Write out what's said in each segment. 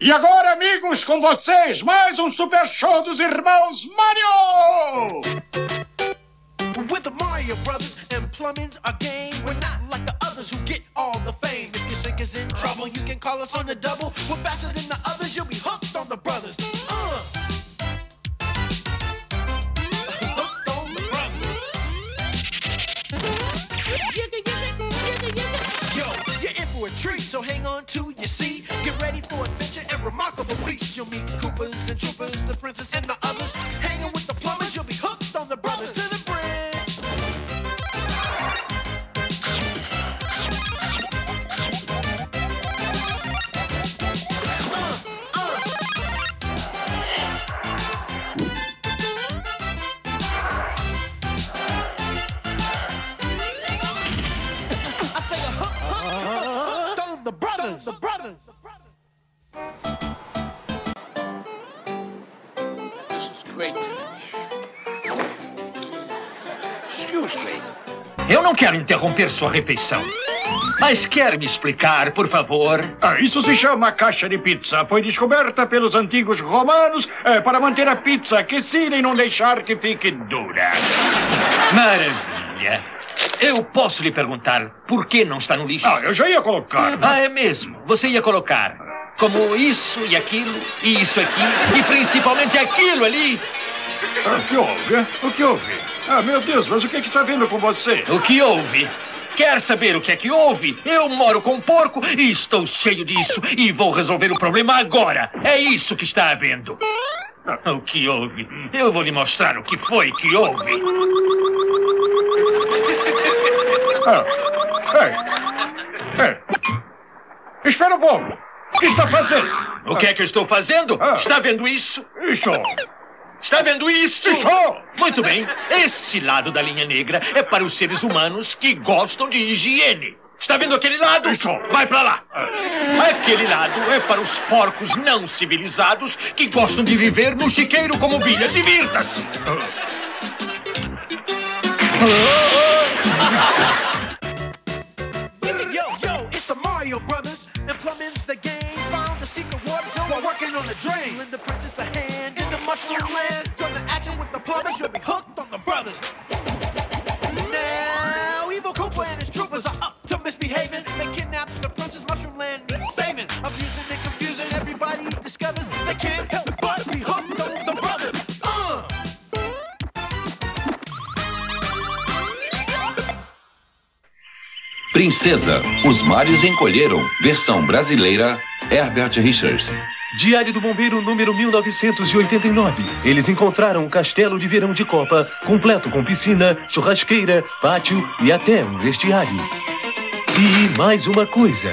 E agora, amigos, com vocês, mais um super show dos irmãos Mario! With the Mario Brothers and plumbing's a game. We're not like the others who get all the fame. If your sink is in trouble, you can call us on the double. We're faster than the others, you'll be hooked on the brothers. You'll meet Coopers and Troopers, the princess and the others. Hanging with não quero interromper sua refeição. Mas quer me explicar, por favor? Ah, isso se chama caixa de pizza. Foi descoberta pelos antigos romanos eh, para manter a pizza aquecida e não deixar que fique dura. Maravilha. Eu posso lhe perguntar por que não está no lixo? Ah, eu já ia colocar. Ah, é mesmo. Você ia colocar como isso e aquilo, e isso aqui, e principalmente aquilo ali. Ah, O que houve? O que houve? Ah, meu Deus, mas o que é está vendo com você? O que houve? Quer saber o que é que houve? Eu moro com um porco e estou cheio disso. E vou resolver o problema agora. É isso que está havendo. Ah, O que houve? Eu vou lhe mostrar o que foi que houve. Ah, ei, ei. Espera um pouco. O que está fazendo? O que é que eu estou fazendo? Ah. Está vendo isso? Isso. Está vendo isto? Estou. Muito bem. Esse lado da linha negra é para os seres humanos que gostam de higiene. Está vendo aquele lado? Estou. Vai para lá. Aquele lado é para os porcos não civilizados que gostam de viver no chiqueiro como ovelha. Divirta-se. Yo, yo, it's the Mario Brothers, and plumbing's the game. Found the secret water zone while working on the drain. Mushroom land. Join the action with the plumbers, you'll be hooked on the brothers. Now, Evil Koopa and his troopers are up to misbehaving. They kidnapped the princess, mushroom land needs saving. Abusing and confusing, everybody discovers they can't help! Princesa, os Mários encolheram. Versão brasileira, Herbert Richards. Diário do Bombeiro número 1989. Eles encontraram um castelo de verão de Copa, completo com piscina, churrasqueira, pátio e até um vestiário. E mais uma coisa.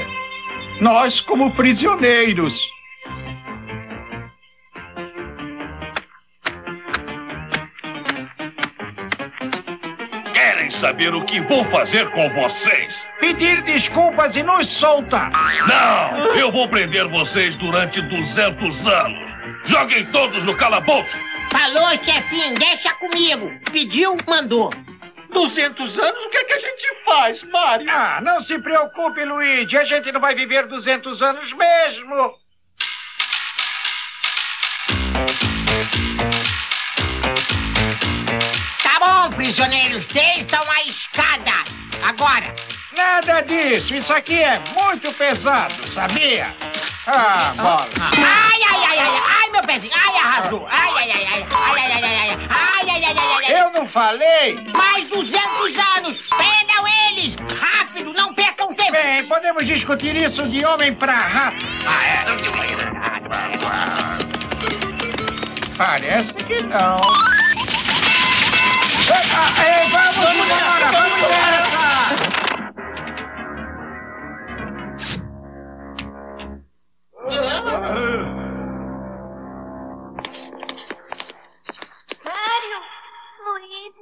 Nós, como prisioneiros. Saber o que vou fazer com vocês? Pedir desculpas e nos soltar. Não! Eu vou prender vocês durante 200 anos. Joguem todos no calabouço. Falou, chefinho, deixa comigo. Pediu, mandou. 200 anos? O que é que a gente faz, Mário? Ah, não se preocupe, Luigi. A gente não vai viver 200 anos mesmo. Prisioneiros, desçam a escada. Agora. Nada disso. Isso aqui é muito pesado, sabia? Ah, bola. Ai, ai, ai, ai, ai, meu pezinho. Ai, arrasou. Ai, ai, ai, ai, ai, ai, ai, ai, ai, ai, ai, ai, ai, ai, ai. Eu não falei? Mais 200 anos. Prendam eles. Rápido, não percam tempo. Bem, podemos discutir isso de homem pra rato. Ah, é. Parece que não. Ei, vamos embora, vamos! Mário, Luiz,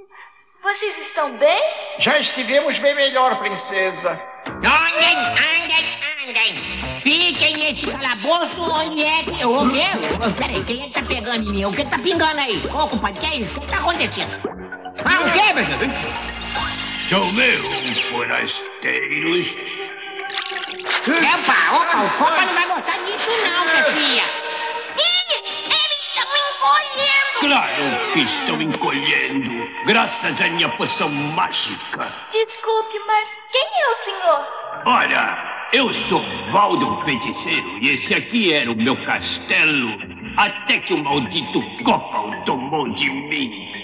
vocês estão bem? Já estivemos bem melhor, princesa. Andem, andem, andem. Fiquem nesse calabouço onde é que... O quê? Peraí, quem é que tá pegando em mim? O que tá pingando aí? Ô, compadre, que é isso? O que tá acontecendo? Algebra! Sou meu, forasteiros. Opa, o Copa não vai gostar disso não, Sofia. Eles estão encolhendo. Claro que estão encolhendo, graças à minha poção mágica. Desculpe, mas quem é o senhor? Ora, eu sou Valdo Feiticeiro e esse aqui era o meu castelo até que o maldito Copa o tomou de mim.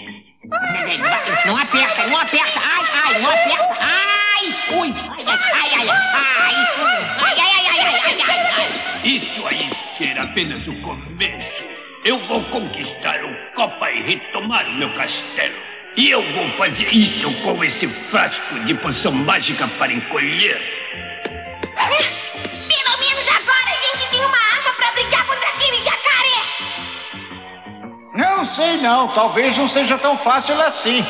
Não aperta, não aperta. Ai, ai, não aperta. Ai, ui. Ai, ai, ai, ai, ai. Ai, ai, ai, ai, ai, ai, Isso aí será apenas o começo. Eu vou conquistar o Copa e retomar o meu castelo. E eu vou fazer isso com esse frasco de poção mágica para encolher. Ah, Não sei não, talvez não seja tão fácil assim.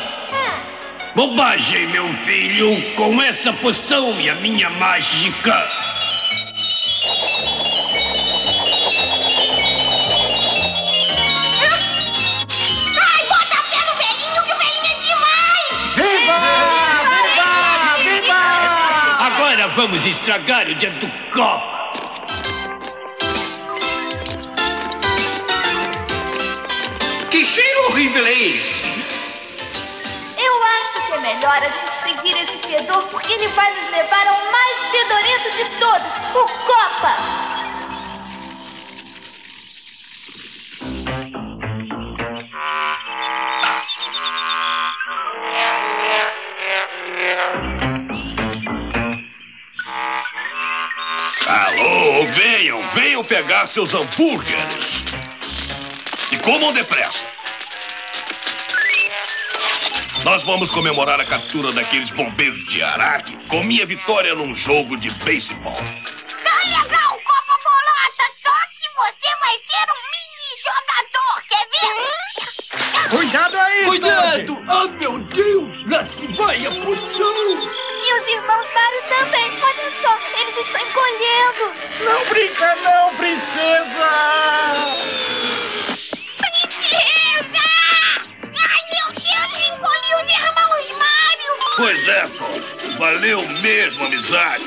Bobagem, meu filho. Com essa poção e a minha mágica. Ai, bota a fé no velhinho, que o velhinho é demais. Viva! Viva! Viva! Agora vamos estragar o dia do Copa. Esse? Eu acho que é melhor a gente seguir esse fedor porque ele vai nos levar ao mais fedorento de todos, o Copa. Alô, venham, venham pegar seus hambúrgueres. E comam depressa. Nós vamos comemorar a captura daqueles bombeiros de Araque com minha vitória num jogo de beisebol. Tá legal, Copa Bolota, só que você vai ser um mini jogador, quer ver? Cuidado aí, Cuidado! Ah, meu Deus! Lá se vai a poção! E os irmãos Mario também, olha só, eles estão encolhendo. Não brinca não, princesa! Princesa! Pois é, Tom. Valeu mesmo, amizade.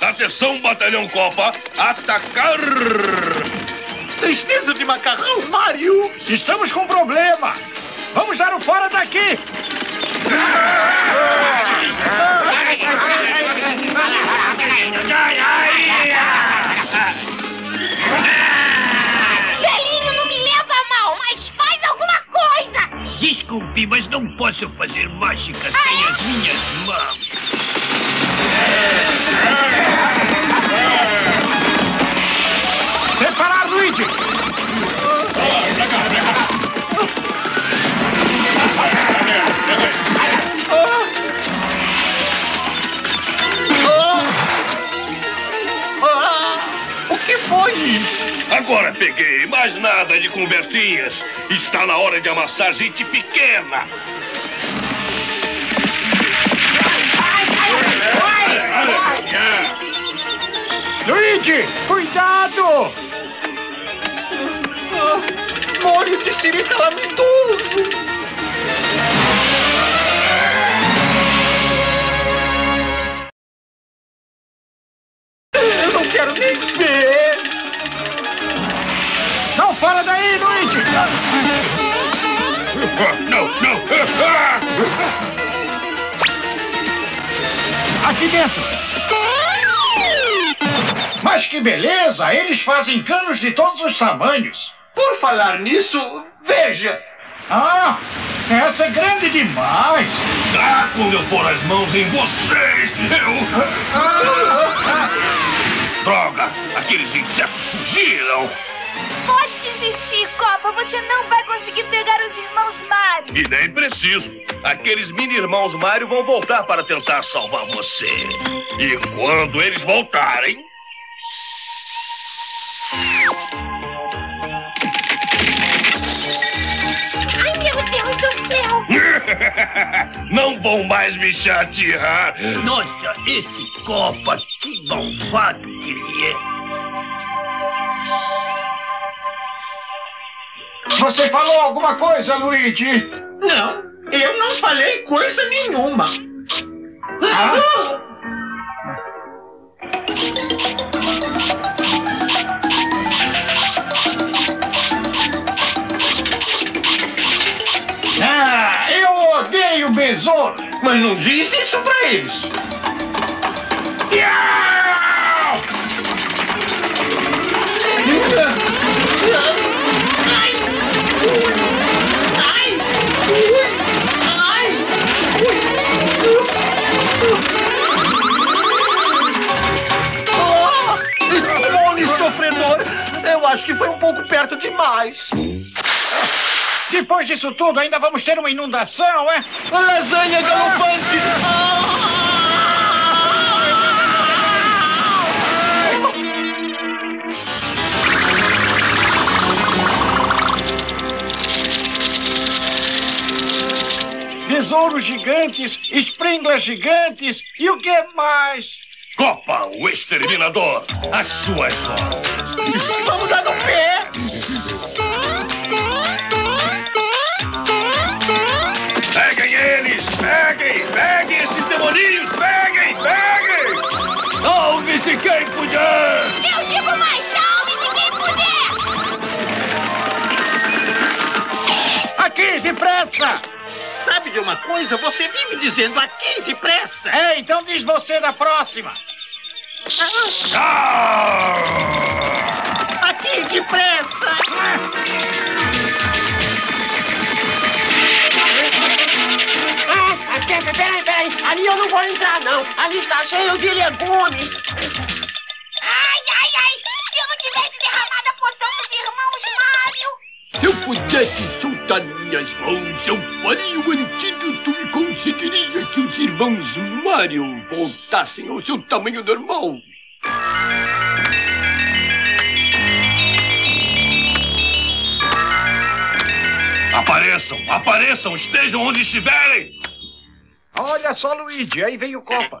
Atenção, batalhão Copa. Atacar! Tristeza de macarrão, Mario! Estamos com problema! Vamos dar o fora daqui! Velhinho, Desculpe, mas não posso fazer mágica sem as minhas mãos. Separar, Luigi! De conversinhas. Está na hora de amassar gente pequena. Luigi, cuidado! Molho de siri calamitoso! Não, não. Aqui dentro! Mas que beleza! Eles fazem canos de todos os tamanhos! Por falar nisso, veja. Ah, essa é grande demais! Ah, quando eu pôr as mãos em vocês, eu. Droga! Aqueles insetos fugiram! Pode desistir, Copa, você não E nem preciso. Aqueles mini-irmãos Mario vão voltar para tentar salvar você. E quando eles voltarem. Ai, meu Deus do céu! Não vão mais me chatear. Nossa, esse Copa, que malvado que ele é. Você falou alguma coisa, Luigi? Não, eu não falei coisa nenhuma. Ah! ah eu odeio besouro, mas não disse isso pra eles. Yeah! Acho que foi um pouco perto demais. Depois disso tudo, ainda vamos ter uma inundação, é? Lasanha galopante! Besouros gigantes, springlers gigantes e o que mais? Copa, o exterminador, às suas ordens. Vamos dar no pé! Peguem eles! Peguem! Peguem esses demoninhos! Peguem! Peguem! Salve-se quem puder! Eu digo mais, salve-se quem puder! Aqui, depressa! Sabe de uma coisa? Você vive dizendo aqui depressa! É, então diz você da próxima. Aqui depressa! Ah, peraí, peraí, peraí! Ali eu não vou entrar, não! Ali está cheio de legumes! Ai, ai, ai! Se eu não tivesse derramado a poção dos irmãos Mario! Se eu pudesse soltar minhas mãos, eu faria o antídoto e conseguiria que os irmãos Mario voltassem ao seu tamanho normal. Apareçam! Apareçam! Estejam onde estiverem! Olha só, Luigi, aí veio o Copa.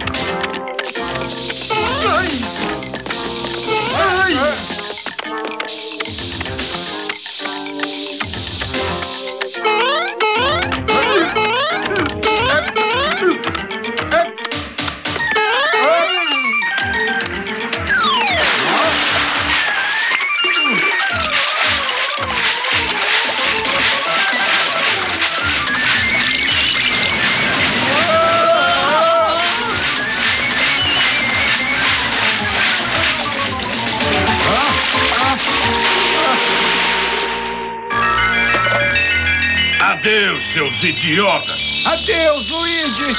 Adeus, seus idiotas! Adeus, Luigi!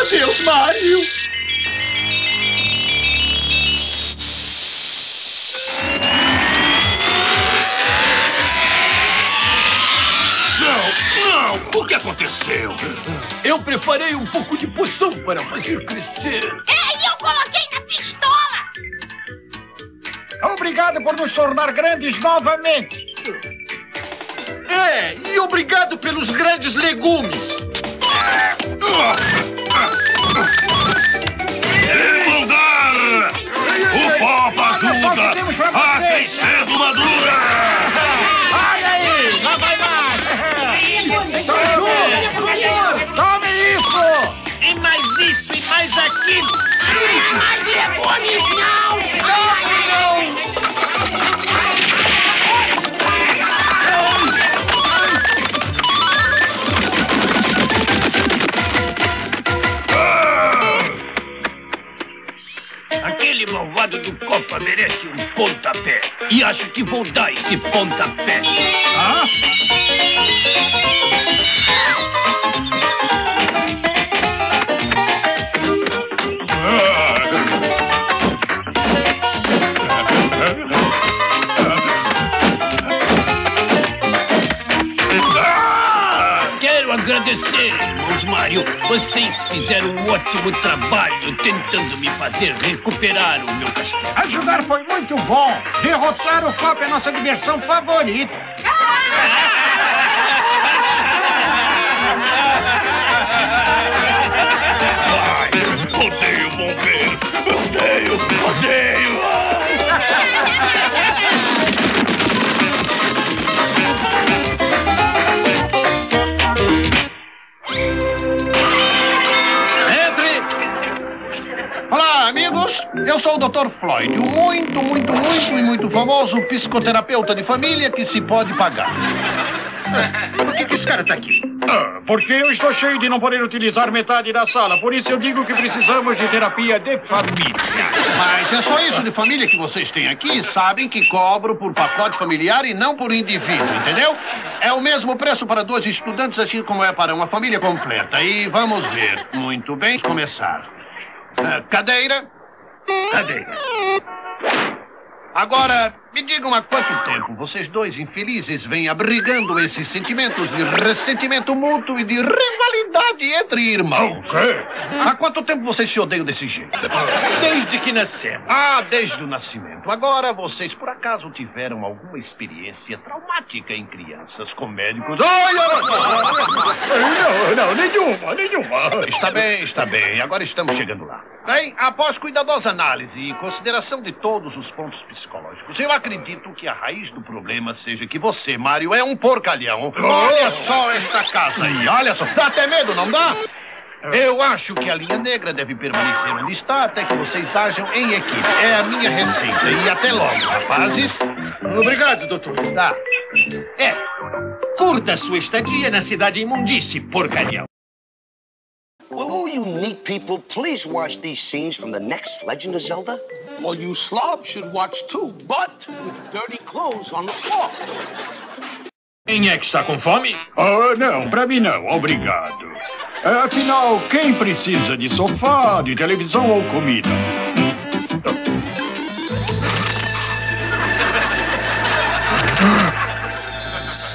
Adeus, Mario! Não, não! O que aconteceu? Eu preparei um pouco de poção para fazer crescer. É, e eu coloquei na pistola! Obrigado por nos tornar grandes novamente. É, e obrigado pelos grandes legumes! Merece um pontapé. E acho que vou dar esse pontapé. Ah! Vocês fizeram um ótimo trabalho tentando me fazer recuperar o meu castelo. Ajudar foi muito bom. Derrotar o Copa é nossa diversão favorita. Eu sou o Dr. Floyd, muito, muito, muito e muito famoso psicoterapeuta de família que se pode pagar. Por que, que esse cara tá aqui? Ah, porque eu estou cheio de não poder utilizar metade da sala. Por isso eu digo que precisamos de terapia de família. Mas é só isso de família que vocês têm aqui. Sabem que cobro por pacote familiar e não por indivíduo, entendeu? É o mesmo preço para dois estudantes, assim como é para uma família completa. E vamos ver. Muito bem, começar. Ah, cadeira. Cadeira. Agora, me digam há quanto tempo vocês dois infelizes vêm abrigando esses sentimentos de ressentimento mútuo e de rivalidade entre irmãos? O quê? Há quanto tempo vocês se odeiam desse jeito? Desde que nascemos. Ah, desde o nascimento. Agora, vocês por acaso tiveram alguma experiência traumática em crianças com médicos? Não, não, nenhuma, nenhuma. Está bem, está bem. Agora estamos chegando lá. Bem, após cuidadosa análise e consideração de todos os pontos psicológicos, eu acredito que a raiz do problema seja que você, Mário, é um porcalhão. Olha só esta casa aí, olha só. Dá até medo, não dá? Eu acho que a linha negra deve permanecer onde está até que vocês ajam em equipe. É a minha receita. E até logo, rapazes. Obrigado, doutor. Tá. É. Curta sua estadia na cidade imundície, porcalhão. Will all you neat people please watch these scenes from the next Legend of Zelda? Well, you slobs should watch too, but with dirty clothes on the floor. Quem é que está com fome? Ah, não, pra mim não, obrigado. Afinal, quem precisa de sofá, de televisão ou comida?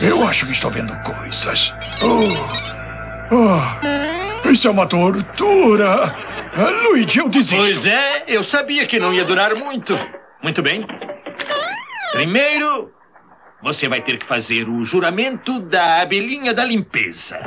Eu acho que estou vendo coisas. Oh, oh, isso é uma tortura. Luigi, eu desisto. Pois é, eu sabia que não ia durar muito. Muito bem. Primeiro, você vai ter que fazer o juramento da abelhinha da limpeza.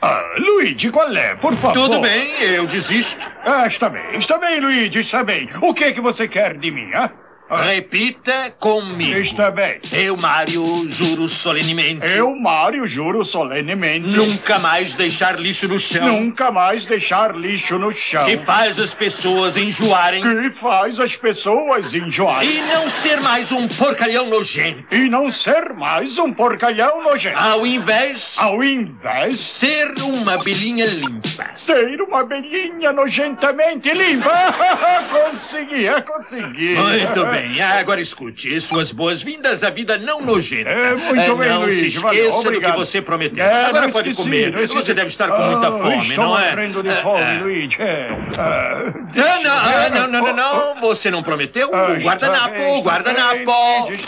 Ah, Luigi, qual é? Por favor. Tudo bem, eu desisto. Ah, está bem, está bem, Luigi, está bem. O que é que você quer de mim, ah? Repita comigo. Está bem. Eu, Mário, juro solenemente. Eu, Mário, juro solenemente. Nunca mais deixar lixo no chão. Nunca mais deixar lixo no chão. Que faz as pessoas enjoarem. Que faz as pessoas enjoarem. E não ser mais um porcalhão nojento. E não ser mais um porcalhão nojento. Ao invés. Ao invés. Ser uma abelhinha limpa. Ser uma abelhinha nojentamente limpa. consegui, é, consegui. Muito bem. Agora escute. Suas boas-vindas à vida não nojenta. É, muito bem, não Luigi. se esqueça valeu, do que você prometeu. É, Agora pode esqueci, comer. Você deve estar com muita Ah, fome, estou não é? morrendo de É, fome, é. Luigi. É, ah, Não, deixa não, ver. não, não, não, não. Você não prometeu? Ah, está guardanapo, bem, está guardanapo. bem, bem.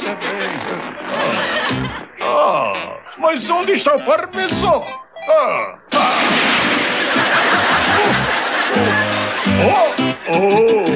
Ah, mas onde está o parmesão? Ah, ah. Oh, oh.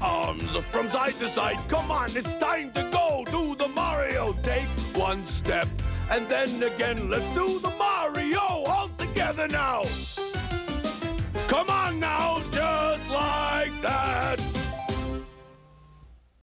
arms from side to side. Come on, it's time to go. Do the Mario. Take one step and then again. Let's do the Mario all together now. Come on now, just like that.